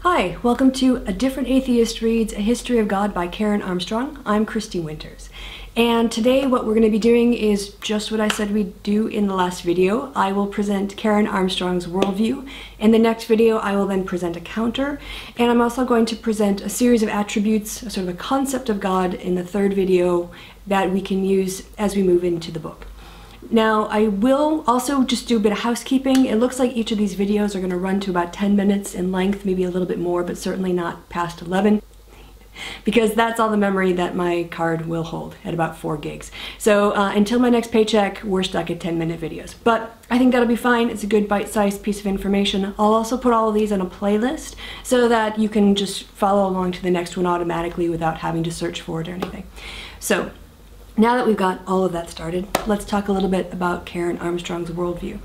Hi, welcome to A Different Atheist Reads A History of God by Karen Armstrong. I'm Kristi Winters. And today what we're going to be doing is just what I said we'd do in the last video. I will present Karen Armstrong's worldview. In the next video I will then present a counter. And I'm also going to present a series of attributes, sort of a concept of God in the third video that we can use as we move into the book. Now, I will also just do a bit of housekeeping. It looks like each of these videos are going to run to about 10 minutes in length, maybe a little bit more, but certainly not past 11 because that's all the memory that my card will hold at about 4 gigs. So uh, until my next paycheck, we're stuck at 10 minute videos. But I think that'll be fine. It's a good bite-sized piece of information. I'll also put all of these on a playlist so that you can just follow along to the next one automatically without having to search for it or anything. So now that we've got all of that started, let's talk a little bit about Karen Armstrong's worldview.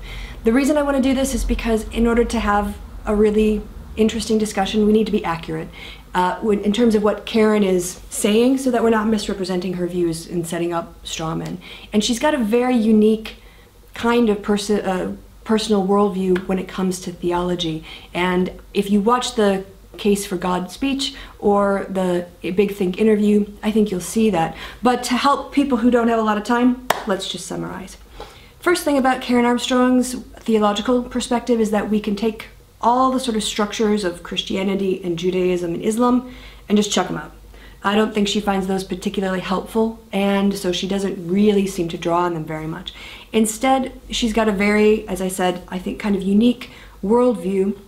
The reason I want to do this is because in order to have a really interesting discussion, we need to be accurate uh, in terms of what Karen is saying so that we're not misrepresenting her views and setting up straw men. And she's got a very unique kind of person, uh, personal worldview when it comes to theology. And if you watch the Case for God speech or the Big Think interview, I think you'll see that. But to help people who don't have a lot of time, let's just summarize. First thing about Karen Armstrong's theological perspective is that we can take all the sort of structures of Christianity and Judaism and Islam and just chuck them out. I don't think she finds those particularly helpful, and so she doesn't really seem to draw on them very much. Instead, she's got a very, as I said, I think kind of unique worldview,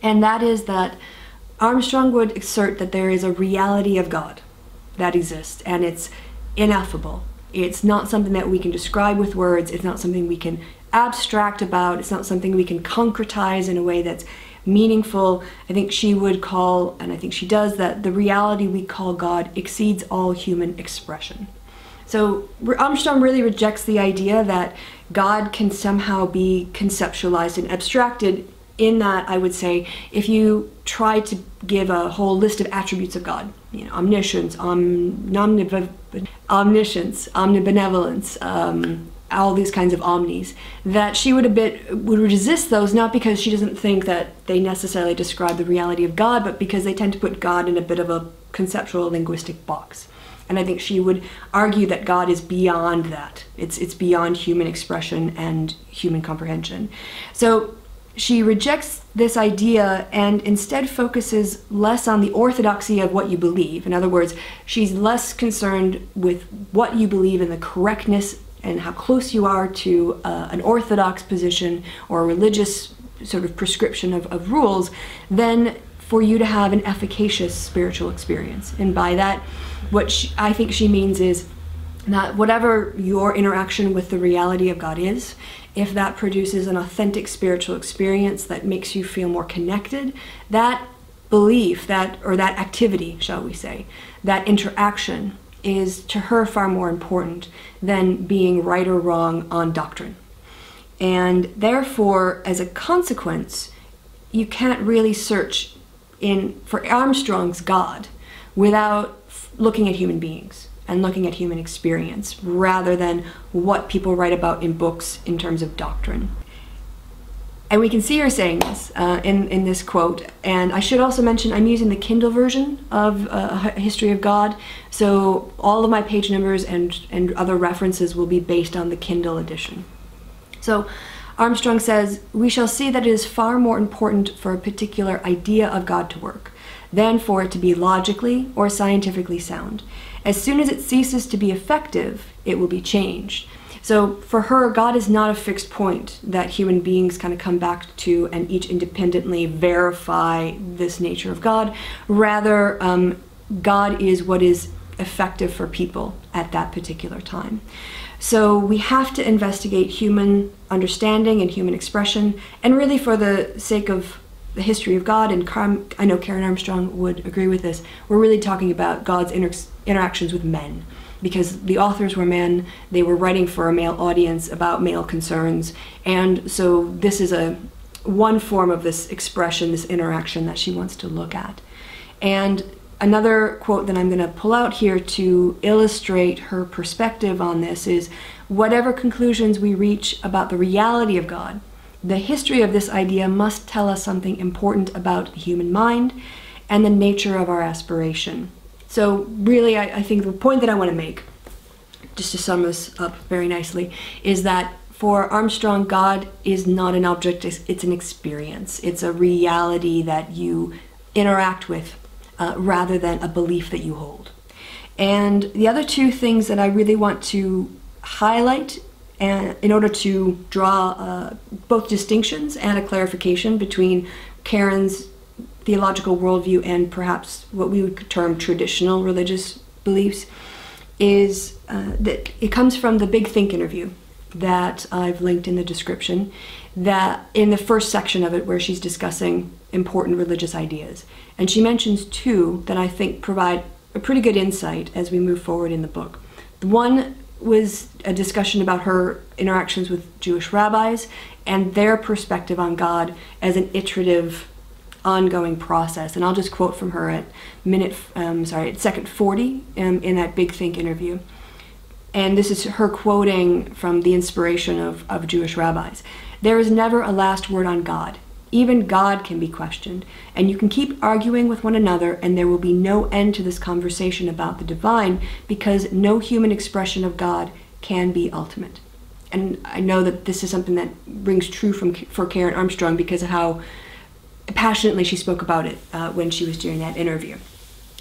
and that is that Armstrong would assert that there is a reality of God that exists and it's ineffable. It's not something that we can describe with words, it's not something we can abstract about, it's not something we can concretize in a way that's meaningful. I think she would call, and I think she does, that the reality we call God exceeds all human expression. So Armstrong really rejects the idea that God can somehow be conceptualized and abstracted in that I would say if you try to give a whole list of attributes of God, you know, omniscience, om, omniscience, omnibenevolence, um, all these kinds of omnis, that she would a bit would resist those not because she doesn't think that they necessarily describe the reality of God, but because they tend to put God in a bit of a conceptual linguistic box. And I think she would argue that God is beyond that. It's it's beyond human expression and human comprehension. So she rejects this idea and instead focuses less on the orthodoxy of what you believe. In other words, she's less concerned with what you believe and the correctness and how close you are to uh, an orthodox position or a religious sort of prescription of, of rules than for you to have an efficacious spiritual experience. And by that, what she, I think she means is that whatever your interaction with the reality of God is, if that produces an authentic spiritual experience that makes you feel more connected, that belief, that or that activity, shall we say, that interaction is to her far more important than being right or wrong on doctrine. And therefore, as a consequence, you can't really search in for Armstrong's God without looking at human beings and looking at human experience rather than what people write about in books in terms of doctrine. And we can see her saying this uh, in, in this quote. And I should also mention I'm using the Kindle version of uh, History of God. So all of my page numbers and, and other references will be based on the Kindle edition. So Armstrong says, We shall see that it is far more important for a particular idea of God to work than for it to be logically or scientifically sound. As soon as it ceases to be effective, it will be changed. So for her, God is not a fixed point that human beings kind of come back to and each independently verify this nature of God. Rather, um, God is what is effective for people at that particular time. So we have to investigate human understanding and human expression, and really for the sake of the history of God, and I know Karen Armstrong would agree with this, we're really talking about God's inter interactions with men. Because the authors were men, they were writing for a male audience about male concerns, and so this is a one form of this expression, this interaction that she wants to look at. And another quote that I'm going to pull out here to illustrate her perspective on this is whatever conclusions we reach about the reality of God, the history of this idea must tell us something important about the human mind and the nature of our aspiration. So, really, I, I think the point that I want to make, just to sum this up very nicely, is that for Armstrong, God is not an object, it's an experience. It's a reality that you interact with uh, rather than a belief that you hold. And the other two things that I really want to highlight and in order to draw uh, both distinctions and a clarification between Karen's theological worldview and perhaps what we would term traditional religious beliefs is uh, that it comes from the Big Think interview that I've linked in the description that in the first section of it where she's discussing important religious ideas and she mentions two that I think provide a pretty good insight as we move forward in the book. The one was a discussion about her interactions with Jewish rabbis and their perspective on God as an iterative, ongoing process. And I'll just quote from her at minute, um, sorry, at second 40 um, in that Big Think interview. And this is her quoting from the inspiration of, of Jewish rabbis. There is never a last word on God. Even God can be questioned, and you can keep arguing with one another, and there will be no end to this conversation about the divine because no human expression of God can be ultimate. And I know that this is something that rings true from, for Karen Armstrong because of how passionately she spoke about it uh, when she was doing that interview.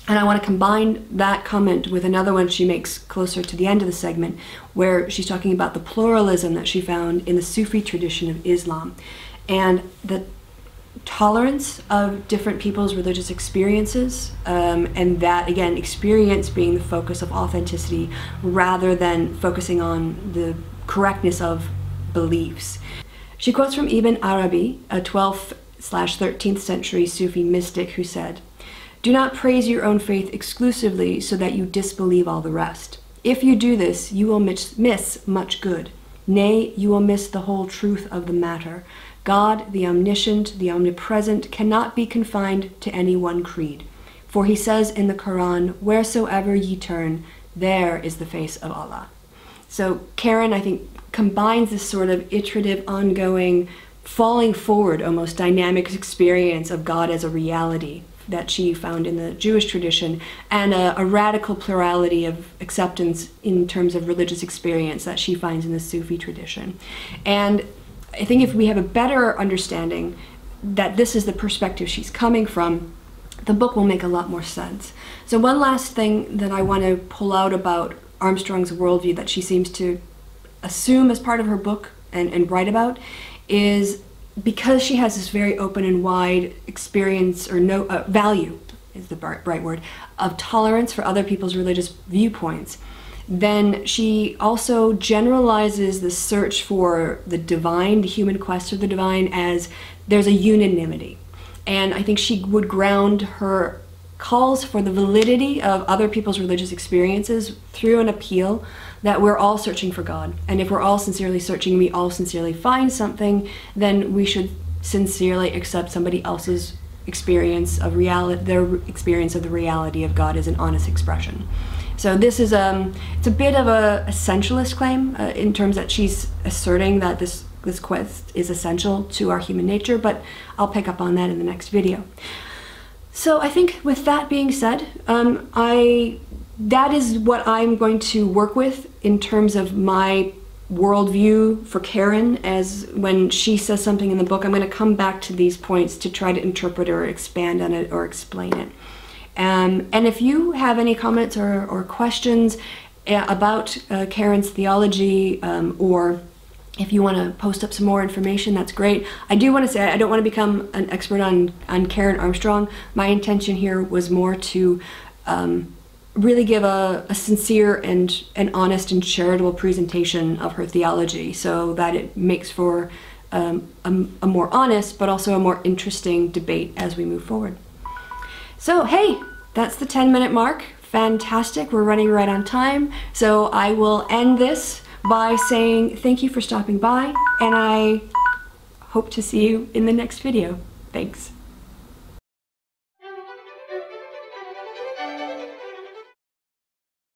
And I want to combine that comment with another one she makes closer to the end of the segment, where she's talking about the pluralism that she found in the Sufi tradition of Islam and the tolerance of different people's religious experiences, um, and that again, experience being the focus of authenticity rather than focusing on the correctness of beliefs. She quotes from Ibn Arabi, a 12th slash 13th century Sufi mystic, who said, Do not praise your own faith exclusively so that you disbelieve all the rest. If you do this, you will miss much good. Nay, you will miss the whole truth of the matter. God, the omniscient, the omnipresent, cannot be confined to any one creed. For he says in the Quran, Wheresoever ye turn, there is the face of Allah. So Karen, I think, combines this sort of iterative, ongoing, falling forward, almost dynamic experience of God as a reality that she found in the Jewish tradition and a, a, radical plurality of acceptance in terms of religious experience that she finds in the Sufi tradition. And I think if we have a better understanding that this is the perspective she's coming from, the book will make a lot more sense. So, one last thing that I want to pull out about Armstrong's worldview that she seems to assume as part of her book and, and write about is because she has this very open and wide experience or no uh, value is the right word of tolerance for other people's religious viewpoints then she also generalizes the search for the divine, the human quest for the divine, as there's a unanimity. And I think she would ground her calls for the validity of other people's religious experiences through an appeal that we're all searching for God. And if we're all sincerely searching, we all sincerely find something, then we should sincerely accept somebody else's experience of reality, their experience of the reality of God as an honest expression. So this is um, it's a bit of a essentialist claim uh, in terms that she's asserting that this this quest is essential to our human nature, but I'll pick up on that in the next video. So I think with that being said, um, I that is what I'm going to work with in terms of my worldview for Karen as when she says something in the book, I'm going to come back to these points to try to interpret or expand on it or explain it. Um, and if you have any comments or, or questions uh, about uh, Karen's theology um, or if you want to post up some more information, that's great. I do want to say I don't want to become an expert on, on Karen Armstrong. My intention here was more to um, really give a, a, sincere and an honest and charitable presentation of her theology so that it makes for um, a, a more honest but also a more interesting debate as we move forward. So, hey, that's the 10 minute mark. Fantastic, we're running right on time. So I will end this by saying thank you for stopping by and I hope to see you in the next video. Thanks.